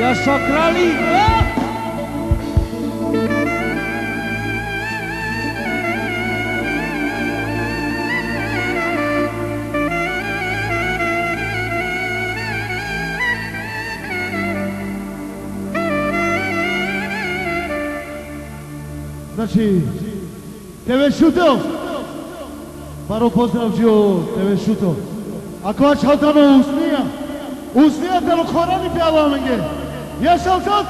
Я сокрали! Значи, Теве Шутов, пару поздрав джо, Теве Шутов. Ако ач хатано усния, усния да рухорани пјава менге. Yaşasın!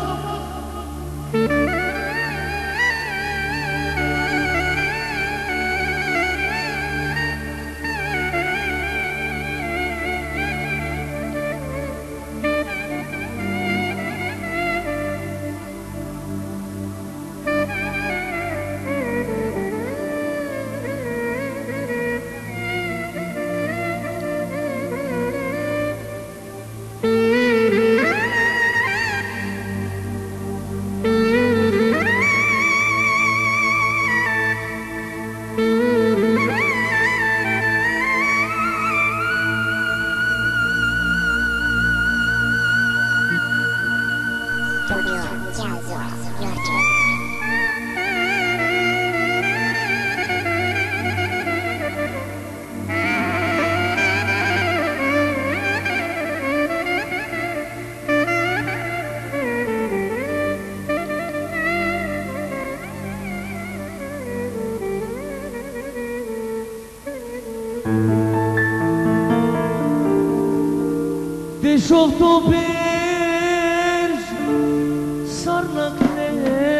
Τις σου τότε, σ' το πιέζι, σ' όλο.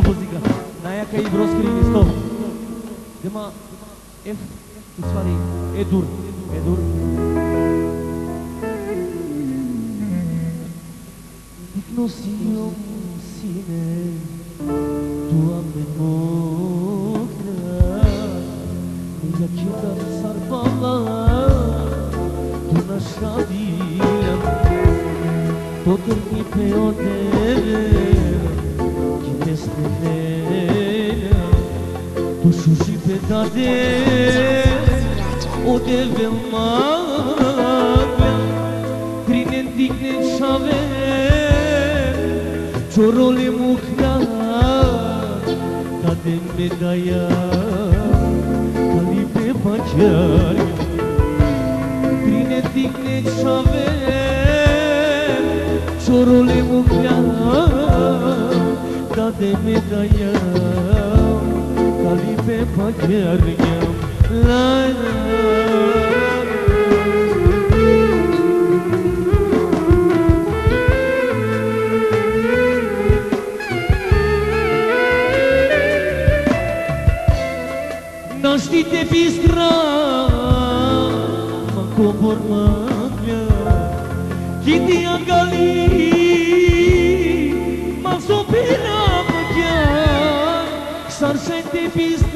música. Naia că e vreo scrie stop. De ma F usfari edur edur. Ignosim sine tua memoria. Minha quinta sarvala tu na chavira. Tot în mi pe Το που σου είπε τα ούτε βελμάτα πριν σαβέ κι ο ρόλε μου χνά τα δε μεταλλιά τα λίπε πατιάρια σαβέ κι ο σαν τη τα λείπε παγκαιριά Λάινα Να στείτε πίστρα μ' ακόμα μάτια. Κι τι αγκαλία peace.